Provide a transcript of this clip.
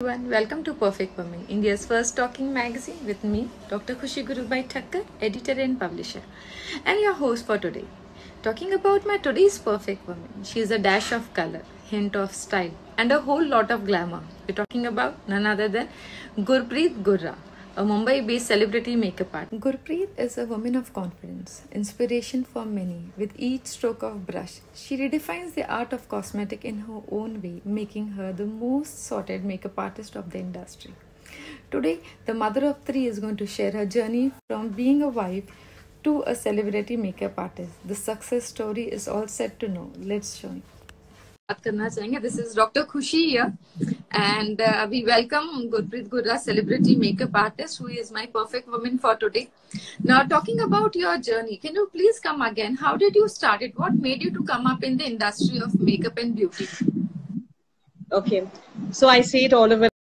everyone, welcome to Perfect Women, India's first talking magazine with me, Dr. Khooshi Gurubhai Thakkar, editor and publisher, and your host for today. Talking about my today's perfect woman, she is a dash of color, hint of style, and a whole lot of glamour. We're talking about none other than Gurpreet Ghura, a Mumbai based celebrity makeup artist. Gurpreet is a woman of confidence, inspiration for many. With each stroke of brush, she redefines the art of cosmetic in her own way, making her the most sorted makeup artist of the industry. Today, the mother of three is going to share her journey from being a wife to a celebrity makeup artist. The success story is all set to know. Let's join. This is Dr. Khooshi here. And uh, we welcome Gurpreet Ghura, celebrity makeup artist, who is my perfect woman for today. Now, talking about your journey, can you please come again? How did you start it? What made you to come up in the industry of makeup and beauty? Okay, so I see it all over